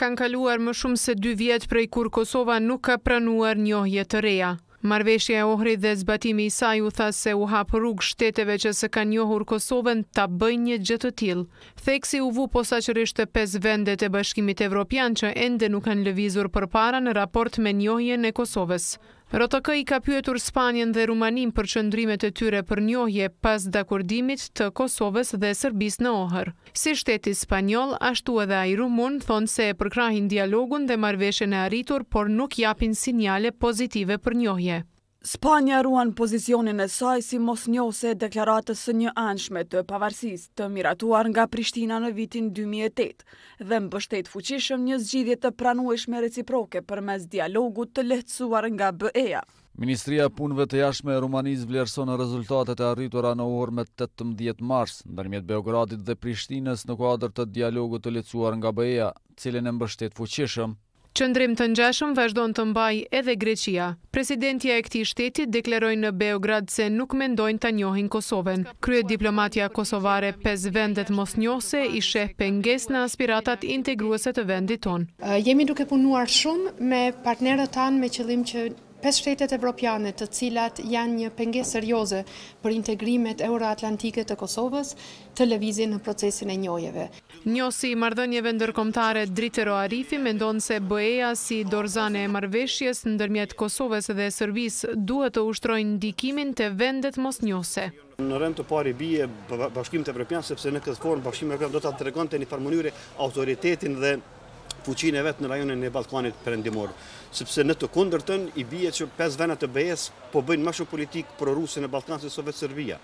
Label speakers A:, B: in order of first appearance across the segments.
A: Kanë kaluar më shumë se dy vjet prej kur Kosova nuk ka pranuar njohje të reja. Marrëveshja e Ohrit dhe zbatimi i saj u tha se u hap rrugë shteteve që s'e kanë njohur Kosovën ta bëjnë një gjë të tillë. Theksi u vu posaçërisht te pesë vendet e Bashkimit Evropian që ende nuk kanë lëvizur përpara në raport me njohjen e Kosovës. RTK i ka pyetur Spanjën dhe Rumaninë për qëndrimet e tyre për njohje pas dakordimit të Kosovës dhe Serbisë në Ohër. Si shteti spanjoll, ashtu edhe ai rumun thonë se e përkrahin dialogun dhe marrëveshjen e arritur, por nuk japin sinjale pozitive për njohje.
B: Spanja ruan pozicionin e saj si mosnjohëse e deklaratës së njëanshme të pavarësisë, të miratuar nga Prishtina në vitin dy mijë e tetë. dhe mbështet fuqishëm një zgjidhje të pranueshme reciproke përmes dialogut të lehtësuar nga BE-ja.
C: Ministria e Punëve të Jashtme e Rumanisë vlerëson rezultatet e arritura në Ohër më tetëmbëdhjetë mars, ndërmjet Beogradit dhe Prishtinës në kuadër të dialogut të lehtësuar nga BE-ja, të cilin e mbështet fuqishëm.
A: Qëndrim të ngjashëm vazhdon të mbajë edhe Greqia. Presidentja e këtij shteti deklaroi në Beograd se nuk mendojnë ta njohin Kosovën. Kryediplomatja kosovare pesë vendet mosnjohëse i sheh pengesë në aspiratat integruese të vendit tonë.
D: Jemi duke punuar shumë me partnerët tanë me qëllim që pesë shtetet evropiane të cilat janë një pengesë serioze për integrimet euroatlantike të Kosovës të lëvizin në procesin e njohjeve.
A: Njohësi i marrëdhënieve ndërkombëtare Dritero Arifi mendon se BE-ja si dorëzane e marrëveshjes ndërmjet Kosovës dhe Serbisë duhet të ushtrojë ndikimin te vendet mosnjohëse.
E: Në rend të parë i bie Bashkimit Evropian sepse në këtë formë Bashkimi Evropian do ta tregonte në një farë mënyre autoritetin dhe fuqinë e vet në rajonin e Ballkanit Perëndimor, sepse në të kundërtën i bie që pesë vende të BE-së po bëjnë ma shumë politikë pro-ruse në Ballkan se sa vetë Serbia.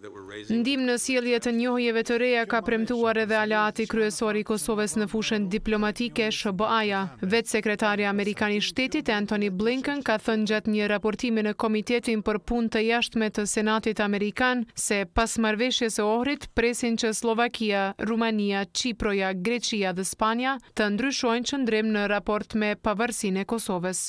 A: Ndihmë në sjellje të njohjeve të reja ka premtuar edhe aleati kryesor i Kosovës në fushën diplomatike, SHBA-ja. Vetë sekretari amerikan i Shtetit, Antony Blinken, ka thënë gjatë një raportimi në Komitetin për Punë të Jashtme të Senatit amerikan se pas Marrëveshjes së Ohrit presin që Sllovakia, Rumania, Qiproja, Greqia dhe Spanja të ndryshojnë qëndrim në raport me pavarësinë e Kosovës.